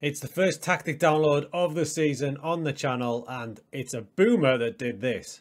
It's the first tactic download of the season on the channel and it's a boomer that did this.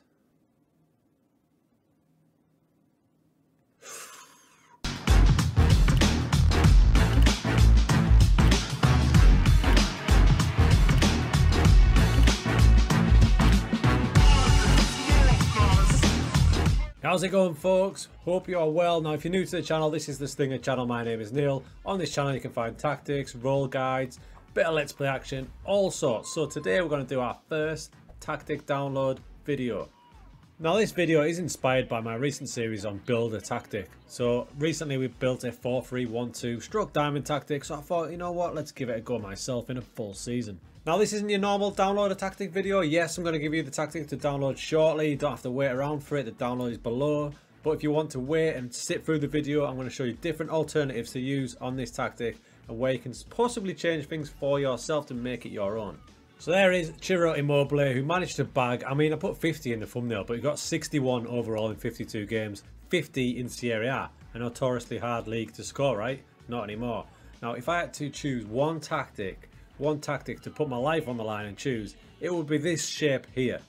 How's it going folks? Hope you are well. Now if you're new to the channel, this is the Stinger channel. My name is Neil. On this channel you can find tactics, role guides, bit of let's play action, all sorts. So today we're going to do our first tactic download video. Now this video is inspired by my recent series on build a tactic. So recently we built a 4-3-1-2 stroke diamond tactic so I thought you know what let's give it a go myself in a full season. Now this isn't your normal download a tactic video. Yes I'm going to give you the tactic to download shortly. You don't have to wait around for it. The download is below. But if you want to wait and sit through the video I'm going to show you different alternatives to use on this tactic where you can possibly change things for yourself to make it your own. So there is Ciro Immobile who managed to bag, I mean I put 50 in the thumbnail but he got 61 overall in 52 games, 50 in Serie A, a notoriously hard league to score right? Not anymore. Now if I had to choose one tactic, one tactic to put my life on the line and choose, it would be this shape here.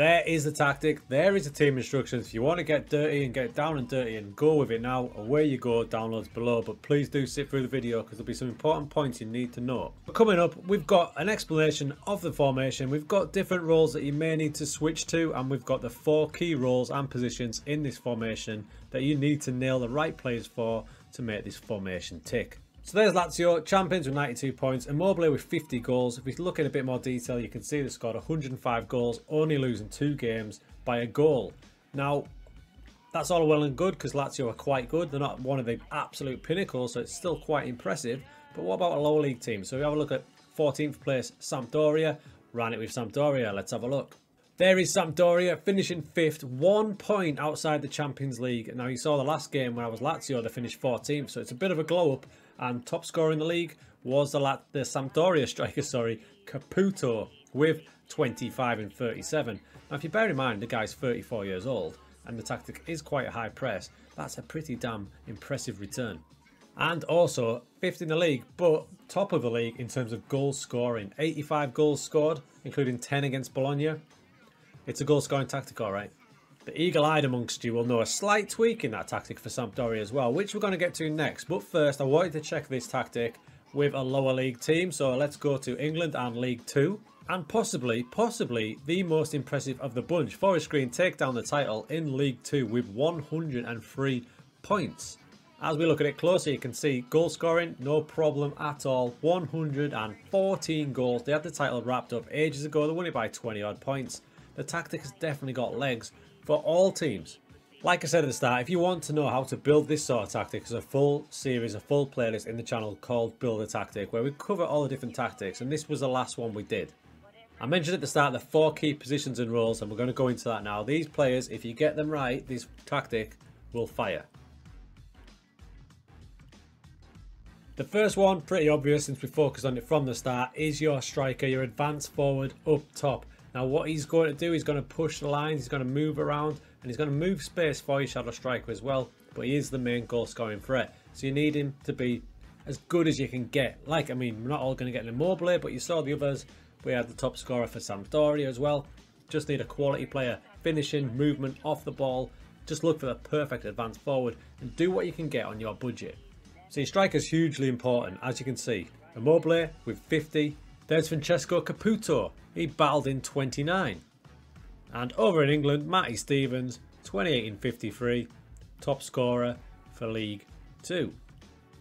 There is the tactic. There is the team instructions. If you want to get dirty and get down and dirty and go with it now, away you go. Downloads below. But please do sit through the video because there'll be some important points you need to know. But coming up, we've got an explanation of the formation. We've got different roles that you may need to switch to. And we've got the four key roles and positions in this formation that you need to nail the right players for to make this formation tick. So there's Lazio, champions with 92 points, Immobile with 50 goals. If we look in a bit more detail, you can see they scored 105 goals, only losing two games by a goal. Now, that's all well and good because Lazio are quite good. They're not one of the absolute pinnacles, so it's still quite impressive. But what about a lower league team? So we have a look at 14th place Sampdoria. Ran it with Sampdoria. Let's have a look. There is Sampdoria finishing fifth, one point outside the Champions League. Now you saw the last game where I was Lazio, they finished 14th, so it's a bit of a glow up and top scorer in the league was the, the Sampdoria striker, sorry, Caputo, with 25 and 37. Now, if you bear in mind the guy's 34 years old and the tactic is quite a high press, that's a pretty damn impressive return. And also, fifth in the league, but top of the league in terms of goals scoring. 85 goals scored, including 10 against Bologna. It's a goal scoring tactic, alright. The eagle-eyed amongst you will know a slight tweak in that tactic for Sampdoria as well, which we're going to get to next. But first, I wanted to check this tactic with a lower league team. So let's go to England and League 2. And possibly, possibly the most impressive of the bunch. Forest Green take down the title in League 2 with 103 points. As we look at it closer, you can see goal scoring, no problem at all. 114 goals. They had the title wrapped up ages ago. They won it by 20 odd points. The tactic has definitely got legs for all teams. Like I said at the start, if you want to know how to build this sort of tactic, there's a full series, a full playlist in the channel called Build a Tactic, where we cover all the different tactics, and this was the last one we did. I mentioned at the start the four key positions and roles, and we're going to go into that now. These players, if you get them right, this tactic will fire. The first one, pretty obvious since we focused on it from the start, is your striker, your advanced forward up top. Now what he's going to do, he's going to push the lines, he's going to move around, and he's going to move space for your shadow striker as well. But he is the main goal scoring threat. So you need him to be as good as you can get. Like, I mean, we're not all going to get an Immobile, but you saw the others. We had the top scorer for Sampdoria as well. Just need a quality player. Finishing, movement, off the ball. Just look for the perfect advance forward and do what you can get on your budget. See, striker's hugely important, as you can see. Immobile with 50, there's Francesco Caputo. He battled in 29. And over in England, Matty Stevens, 28 in 53, top scorer for League 2.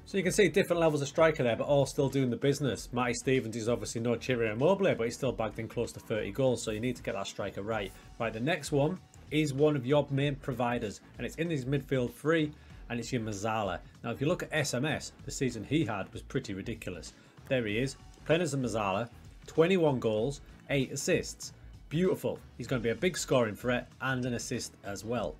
So you can see different levels of striker there, but all still doing the business. Matty Stevens is obviously no Ciro Immobile, but he's still bagged in close to 30 goals, so you need to get that striker right. Right, the next one is one of your main providers, and it's in his midfield three, and it's your Mezzala. Now, if you look at SMS, the season he had was pretty ridiculous. There he is, playing as a Mezzala, 21 goals, 8 assists. Beautiful. He's going to be a big scoring threat and an assist as well.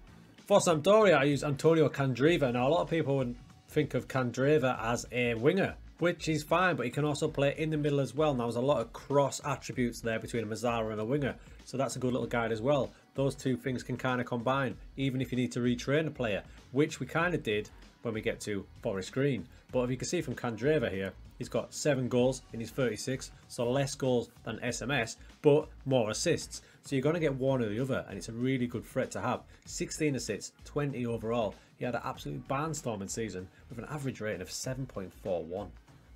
For Sampdoria, I use Antonio Candreva. Now, a lot of people would think of Candreva as a winger, which is fine, but he can also play in the middle as well. Now, there's a lot of cross attributes there between a Mezzala and a winger, so that's a good little guide as well. Those two things can kind of combine, even if you need to retrain a player, which we kind of did when we get to Forest Green. But if you can see from Candreva here, He's got 7 goals in his 36, so less goals than SMS, but more assists. So you're going to get one or the other, and it's a really good threat to have. 16 assists, 20 overall. He had an absolute barnstorming season with an average rating of 7.41.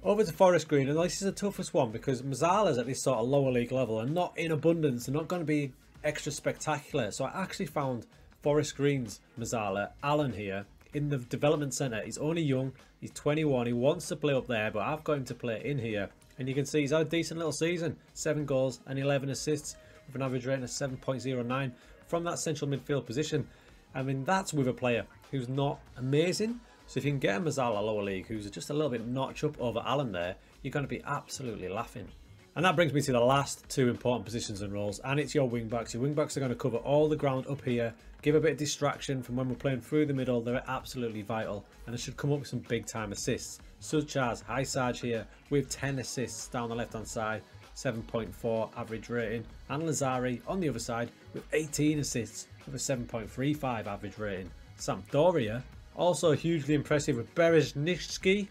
Over to Forest Green, and this is the toughest one because Mezzala's at this sort of lower league level and not in abundance. They're not going to be extra spectacular. So I actually found Forest Green's Mezzala, Alan here, in the development centre. He's only young, he's 21, he wants to play up there, but I've got him to play in here. And you can see he's had a decent little season. 7 goals and 11 assists with an average rating of 7.09 from that central midfield position. I mean, that's with a player who's not amazing, so if you can get a Mezzala lower league who's just a little bit notch up over Allen there, you're going to be absolutely laughing. And that brings me to the last two important positions and roles, and it's your wing backs. Your wing backs are going to cover all the ground up here, give a bit of distraction from when we're playing through the middle. They're absolutely vital, and they should come up with some big time assists, such as Hysaj here with 10 assists down the left hand side, 7.4 average rating, and Lazzari on the other side with 18 assists with a 7.35 average rating. Sampdoria also hugely impressive with Bereszyński.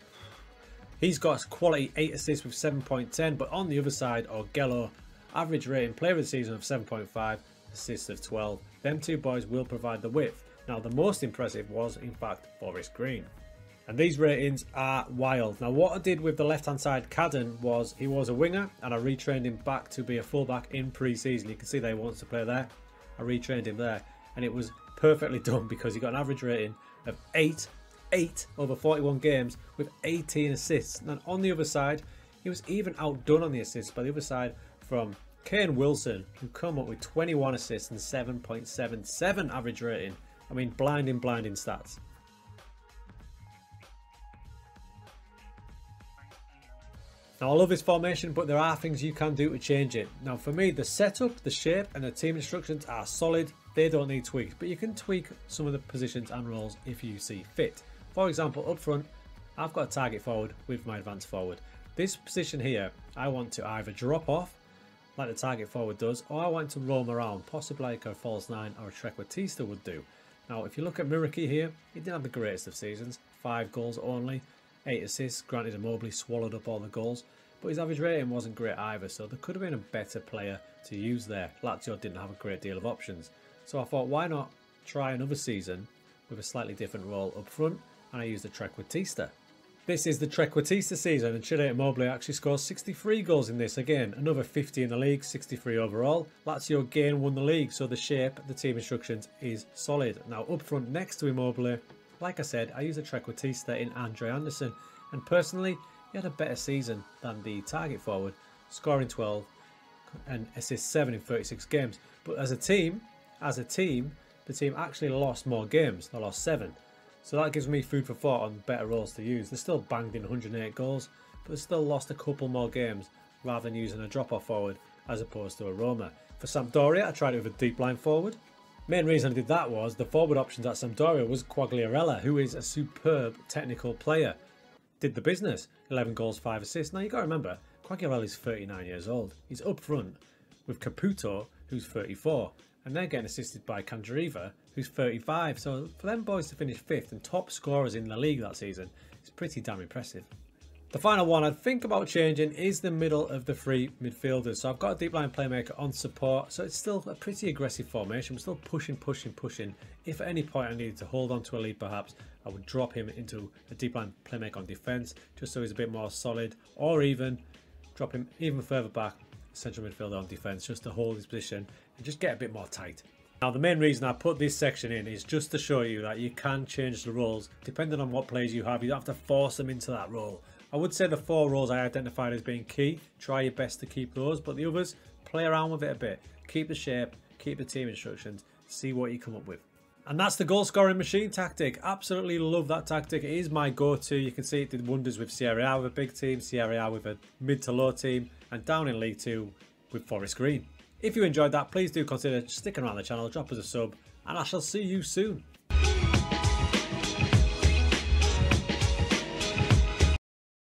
He's got quality 8 assists with 7.10, but on the other side, Augello, average rating player of the season of 7.5, assists of 12. Them two boys will provide the width. Now, the most impressive was, in fact, Forest Green. And these ratings are wild. Now, what I did with the left hand side, Cadden, was he was a winger and I retrained him back to be a fullback in pre season. You can see he wants to play there. I retrained him there and it was perfectly done because he got an average rating of 8, 8 over 41 games with 18 assists. And on the other side, he was even outdone on the assists by the other side from Kane Wilson, who come up with 21 assists and 7.77 average rating. I mean, blinding, blinding stats. Now I love this formation but there are things you can do to change it. Now for me the setup, the shape and the team instructions are solid, they don't need tweaks but you can tweak some of the positions and roles if you see fit. For example up front I've got a target forward with my advanced forward. This position here I want to either drop off like the target forward does or I want to roam around possibly like a false 9 or a Trequartista would do. Now if you look at Muriqi here he didn't have the greatest of seasons, 5 goals only 8 assists, granted Immobile swallowed up all the goals, but his average rating wasn't great either, so there could have been a better player to use there. Lazio didn't have a great deal of options. So I thought, why not try another season with a slightly different role up front, and I used the Trequartista. This is the Trequartista season, and Ciro Immobile actually scores 63 goals in this. Again, another 50 in the league, 63 overall. Lazio again won the league, so the shape, the team instructions is solid. Now, up front next to Immobile, like I said, I use a Trequartista in Andre Anderson, and personally, he had a better season than the target forward, scoring 12 and assists 7 in 36 games. But as a team, as a team, the team actually lost more games. They lost 7. So that gives me food for thought on better roles to use. They're still banged in 108 goals, but they still lost a couple more games rather than using a drop-off forward as opposed to a roamer. For Sampdoria, I tried it with a deep lying forward. Main reason I did that was the forward options at Sampdoria was Quagliarella, who is a superb technical player. Did the business, 11 goals, 5 assists. Now you got to remember, Quagliarella is 39 years old. He's up front with Caputo, who's 34, and they're getting assisted by Candreva, who's 35. So for them boys to finish fifth and top scorers in the league that season, it's pretty damn impressive. The final one I'd think about changing is the middle of the three midfielders. So I've got a deep lying playmaker on support, so it's still a pretty aggressive formation. We're still pushing, pushing, pushing. If at any point I needed to hold on to a lead perhaps, I would drop him into a deep lying playmaker on defence, just so he's a bit more solid, or even drop him even further back, central midfielder on defence, just to hold his position and just get a bit more tight. Now the main reason I put this section in is just to show you that you can change the roles depending on what players you have. You don't have to force them into that role. I would say the four roles I identified as being key. Try your best to keep those, but the others, play around with it a bit. Keep the shape, keep the team instructions, see what you come up with. And that's the goal scoring machine tactic. Absolutely love that tactic. It is my go-to. You can see it did wonders with Serie A with a big team, Serie A with a mid to low team, and down in League 2 with Forest Green. If you enjoyed that, please do consider sticking around the channel, drop us a sub, and I shall see you soon.